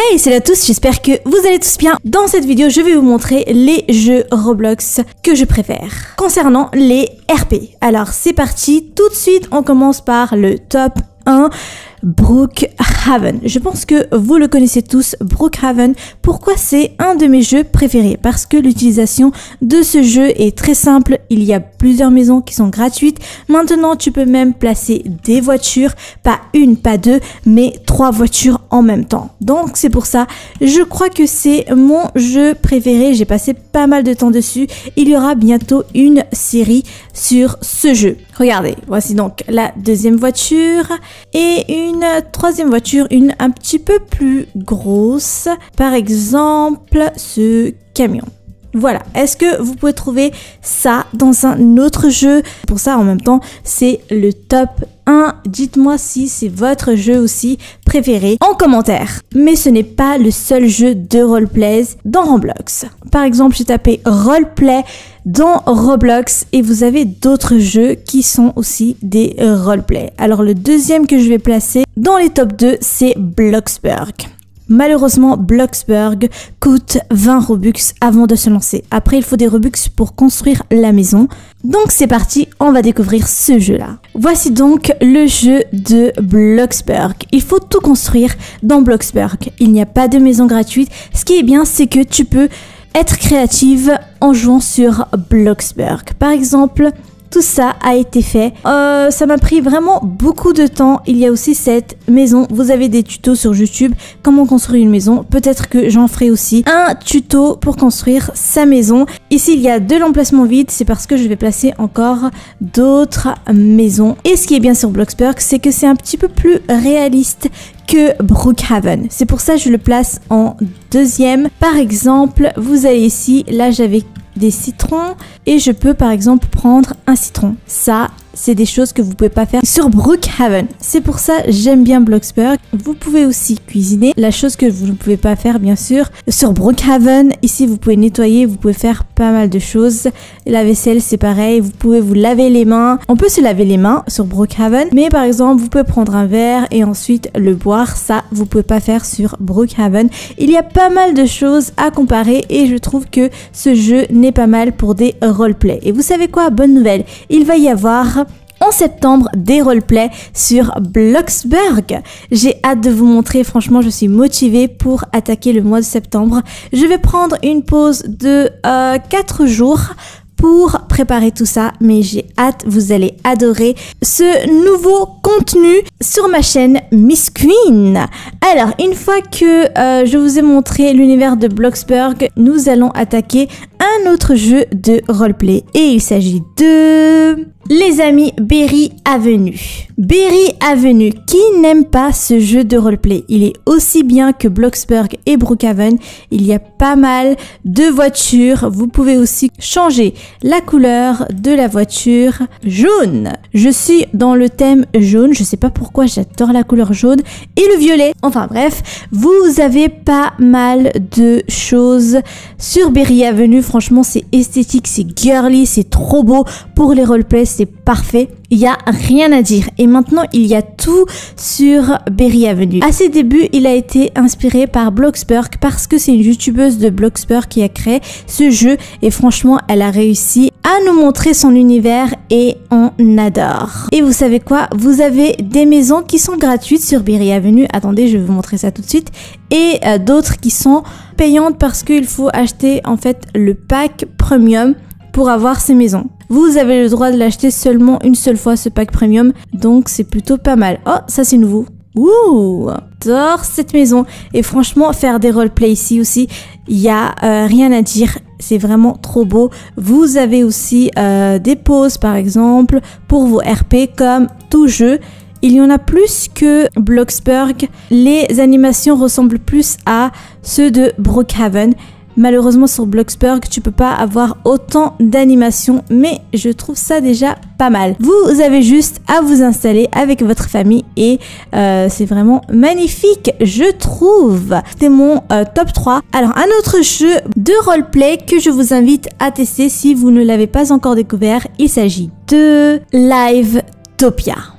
Hey, salut à tous, j'espère que vous allez tous bien. Dans cette vidéo, je vais vous montrer les jeux Roblox que je préfère. Concernant les RP. Alors, c'est parti. Tout de suite, on commence par le top 1. Brookhaven. Je pense que vous le connaissez tous, Brookhaven. Pourquoi c'est un de mes jeux préférés? Parce que l'utilisation de ce jeu est très simple. Il y a plusieurs maisons qui sont gratuites. Maintenant, tu peux même placer des voitures, pas une, pas deux, mais trois voitures en même temps. Donc c'est pour ça, je crois que c'est mon jeu préféré. J'ai passé pas mal de temps dessus. Il y aura bientôt une série sur ce jeu. Regardez, voici donc la deuxième voiture et une troisième voiture, une un petit peu plus grosse. Par exemple, ce camion. Voilà, est-ce que vous pouvez trouver ça dans un autre jeu? Pour ça, en même temps, c'est le top 1. Dites-moi si c'est votre jeu aussi préféré en commentaire. Mais ce n'est pas le seul jeu de roleplay dans Roblox. Par exemple, j'ai tapé roleplay dans Roblox et vous avez d'autres jeux qui sont aussi des roleplay. Alors le deuxième que je vais placer dans les top 2, c'est Bloxburg. Malheureusement, Bloxburg coûte 20 Robux avant de se lancer. Après, il faut des Robux pour construire la maison. Donc c'est parti, on va découvrir ce jeu-là. Voici donc le jeu de Bloxburg. Il faut tout construire dans Bloxburg. Il n'y a pas de maison gratuite. Ce qui est bien, c'est que tu peux être créative en jouant sur Bloxburg. Par exemple, tout ça a été fait. Euh, ça m'a pris vraiment beaucoup de temps. Il y a aussi cette maison. Vous avez des tutos sur YouTube. Comment construire une maison. Peut-être que j'en ferai aussi un tuto pour construire sa maison. Ici, il y a de l'emplacement vide. C'est parce que je vais placer encore d'autres maisons. Et ce qui est bien sur Bloxburg, c'est que c'est un petit peu plus réaliste que Brookhaven. C'est pour ça que je le place en deuxième. Par exemple, vous allez ici. Là, j'avais des citrons et je peux par exemple prendre un citron. Ça, c'est des choses que vous pouvez pas faire sur Brookhaven. C'est pour ça j'aime bien Bloxburg. Vous pouvez aussi cuisiner, la chose que vous ne pouvez pas faire bien sûr sur Brookhaven. Ici vous pouvez nettoyer, vous pouvez faire pas mal de choses. La vaisselle c'est pareil, vous pouvez vous laver les mains. On peut se laver les mains sur Brookhaven, mais par exemple vous pouvez prendre un verre et ensuite le boire. Ça vous pouvez pas faire sur Brookhaven. Il y a pas mal de choses à comparer et je trouve que ce jeu n'est pas mal pour des roleplay. Et vous savez quoi? Bonne nouvelle, il va y avoir en septembre des roleplays sur Bloxburg. J'ai hâte de vous montrer, franchement je suis motivée pour attaquer le mois de septembre. Je vais prendre une pause de euh, 4 jours pour préparer tout ça, mais j'ai hâte, vous allez adorer ce nouveau contenu sur ma chaîne Miss Queen. Alors, une fois que euh, je vous ai montré l'univers de Bloxburg, nous allons attaquer un autre jeu de roleplay et il s'agit de les amis Berry Avenue. Berry Avenue, qui n'aime pas ce jeu de roleplay? Il est aussi bien que Bloxburg et Brookhaven. Il y a pas mal de voitures. Vous pouvez aussi changer la couleur de la voiture jaune. Je suis dans le thème jaune. Je sais pas pourquoi j'adore la couleur jaune et le violet. Enfin bref, vous avez pas mal de choses sur Berry Avenue. Franchement, c'est esthétique, c'est girly, c'est trop beau pour les roleplays c'est parfait. Il y a rien à dire. Et maintenant, il y a tout sur Berry Avenue. À ses débuts, il a été inspiré par Bloxburg parce que c'est une youtubeuse de Bloxburg qui a créé ce jeu. Et franchement, elle a réussi à nous montrer son univers et on adore. Et vous savez quoi? Vous avez des maisons qui sont gratuites sur Berry Avenue. Attendez, je vais vous montrer ça tout de suite. Et euh, d'autres qui sont payantes parce qu'il faut acheter en fait le pack premium pour avoir ces maisons. Vous avez le droit de l'acheter seulement une seule fois ce pack premium, donc c'est plutôt pas mal. Oh, ça c'est nouveau. Ouh, j'adore cette maison. Et franchement, faire des roleplays ici aussi, il y a euh, rien à dire. C'est vraiment trop beau. Vous avez aussi euh, des pauses, par exemple, pour vos RP, comme tout jeu. Il y en a plus que Bloxburg. Les animations ressemblent plus à ceux de Brookhaven. Malheureusement sur Bloxburg, tu peux pas avoir autant d'animations, mais je trouve ça déjà pas mal. Vous avez juste à vous installer avec votre famille et euh, c'est vraiment magnifique, je trouve. C'était mon euh, top 3. Alors un autre jeu de roleplay que je vous invite à tester si vous ne l'avez pas encore découvert, il s'agit de Live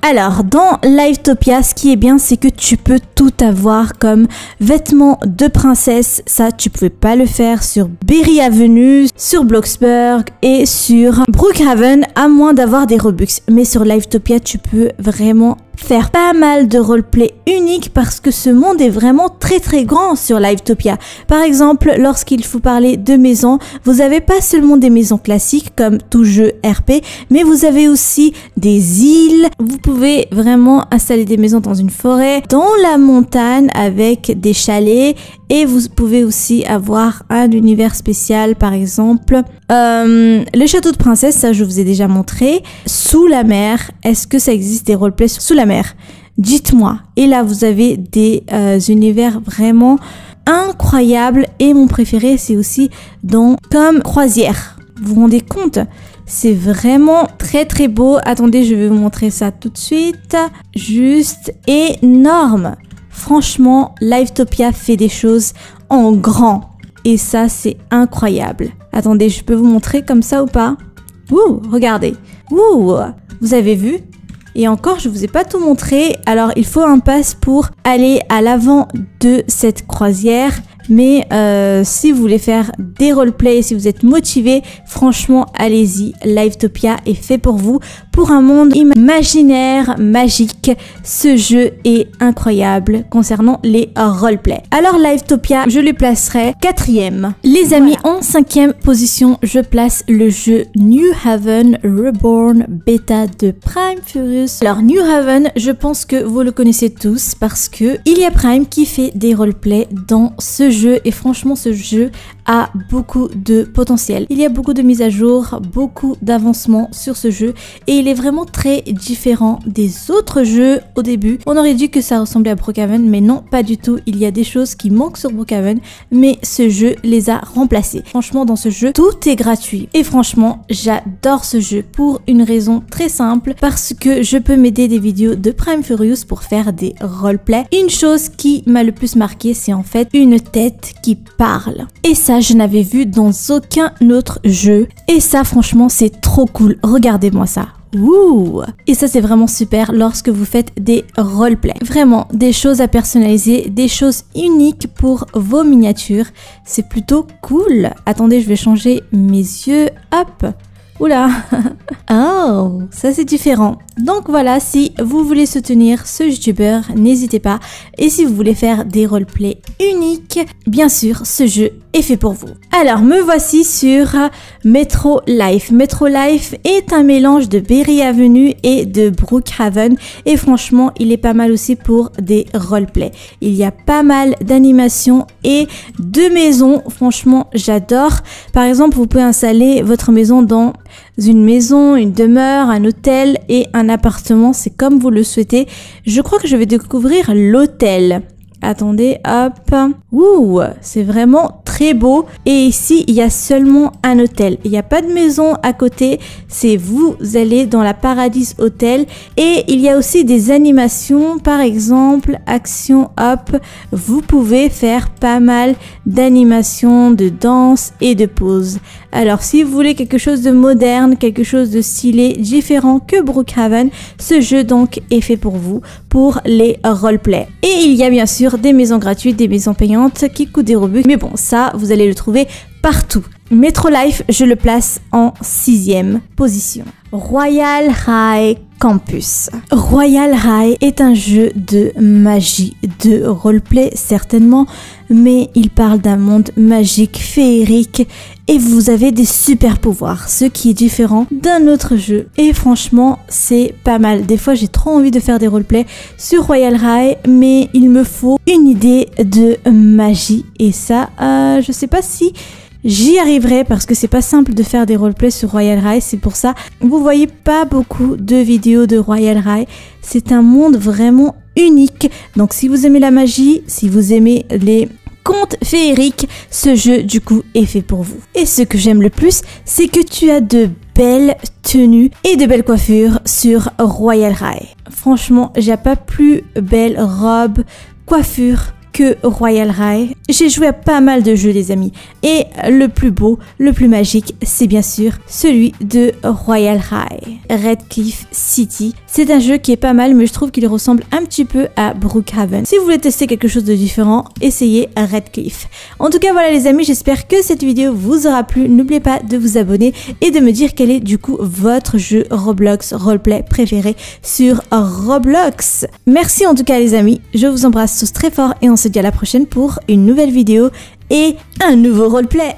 Alors, dans Livetopia, ce qui est bien, c'est que tu peux tout avoir comme vêtements de princesse. Ça, tu pouvais pas le faire sur Berry Avenue, sur Bloxburg et sur Brookhaven, à moins d'avoir des Robux. Mais sur Livetopia, tu peux vraiment faire pas mal de roleplay unique parce que ce monde est vraiment très très grand sur Livetopia. Par exemple, lorsqu'il faut parler de maisons, vous avez pas seulement des maisons classiques comme tout jeu RP, mais vous avez aussi des îles. Vous pouvez vraiment installer des maisons dans une forêt, dans la montagne avec des chalets et vous pouvez aussi avoir un univers spécial par exemple. Euh, le château de princesse, ça je vous ai déjà montré. Sous la mer, est-ce que ça existe des roleplays sous la mer? Dites-moi. Et là vous avez des euh, univers vraiment incroyables et mon préféré c'est aussi dans comme croisière. Vous vous rendez compte? C'est vraiment très très beau. Attendez, je vais vous montrer ça tout de suite. Juste énorme. Franchement, Livetopia fait des choses en grand. Et ça, c'est incroyable. Attendez, je peux vous montrer comme ça ou pas? Ouh, regardez. Ouh, vous avez vu? Et encore, je vous ai pas tout montré. Alors, il faut un pass pour aller à l'avant de cette croisière. Mais euh, si vous voulez faire des roleplays, si vous êtes motivé, franchement, allez-y. Livetopia est fait pour vous, pour un monde imaginaire, magique. Ce jeu est incroyable concernant les roleplays. Alors Livetopia, je le placerai quatrième. Les amis, en cinquième position, je place le jeu New Haven Reborn Beta de Prime Furious. Alors New Haven, je pense que vous le connaissez tous parce que il y a Prime qui fait des roleplays dans ce jeu et franchement ce jeu a beaucoup de potentiel. Il y a beaucoup de mises à jour, beaucoup d'avancements sur ce jeu et il est vraiment très différent des autres jeux au début. On aurait dit que ça ressemblait à Brookhaven mais non pas du tout. Il y a des choses qui manquent sur Brookhaven mais ce jeu les a remplacées. Franchement dans ce jeu tout est gratuit et franchement j'adore ce jeu pour une raison très simple parce que je peux m'aider des vidéos de Prime Furious pour faire des roleplays. Une chose qui m'a le plus marqué c'est en fait une qui parle. Et ça, je n'avais vu dans aucun autre jeu. Et ça, franchement, c'est trop cool. Regardez-moi ça. Ouh Et ça c'est vraiment super lorsque vous faites des roleplays. Vraiment, des choses à personnaliser, des choses uniques pour vos miniatures. C'est plutôt cool. Attendez, je vais changer mes yeux. Hop Oula Oh, ça c'est différent. Donc voilà, si vous voulez soutenir ce youtubeur, n'hésitez pas. Et si vous voulez faire des roleplays uniques, bien sûr, ce jeu est fait pour vous. Alors, me voici sur Metro Life. Metro Life est un mélange de Berry Avenue et de Brookhaven. Et franchement, il est pas mal aussi pour des roleplays. Il y a pas mal d'animations et de maisons. Franchement, j'adore. Par exemple, vous pouvez installer votre maison dans une maison, une demeure, un hôtel et un appartement. C'est comme vous le souhaitez. Je crois que je vais découvrir l'hôtel. Attendez, hop. Ouh, c'est vraiment très beau. Et ici, il y a seulement un hôtel. Il n'y a pas de maison à côté. C'est vous allez dans la Paradise Hotel. Et il y a aussi des animations. Par exemple, Action Hop. Vous pouvez faire pas mal d'animations, de danse et de pause. Alors, si vous voulez quelque chose de moderne, quelque chose de stylé, différent que Brookhaven, ce jeu donc est fait pour vous, pour les roleplays. Et il y a bien sûr des maisons gratuites, des maisons payantes qui coûtent des Robux. Mais bon, ça, vous allez le trouver partout. Metro Life, je le place en sixième position. Royal High Campus. Royal High est un jeu de magie, de roleplay certainement, mais il parle d'un monde magique, féerique, et vous avez des super pouvoirs, ce qui est différent d'un autre jeu. Et franchement, c'est pas mal. Des fois, j'ai trop envie de faire des roleplays sur Royal High, mais il me faut une idée de magie, et ça, euh, je sais pas si J'y arriverai parce que c'est pas simple de faire des roleplays sur Royal High, c'est pour ça. Vous voyez pas beaucoup de vidéos de Royal High. C'est un monde vraiment unique. Donc si vous aimez la magie, si vous aimez les contes féeriques, ce jeu du coup est fait pour vous. Et ce que j'aime le plus, c'est que tu as de belles tenues et de belles coiffures sur Royal High. Franchement, j'ai pas plus belle robe, coiffure que Royal High. J'ai joué à pas mal de jeux les amis et le plus beau, le plus magique, c'est bien sûr celui de Royal High. Redcliffe City. C'est un jeu qui est pas mal mais je trouve qu'il ressemble un petit peu à Brookhaven. Si vous voulez tester quelque chose de différent, essayez Redcliffe. En tout cas voilà les amis, j'espère que cette vidéo vous aura plu. N'oubliez pas de vous abonner et de me dire quel est du coup votre jeu Roblox roleplay préféré sur Roblox. Merci en tout cas les amis, je vous embrasse tous très fort et on se dit à la prochaine pour une nouvelle vidéo et un nouveau roleplay.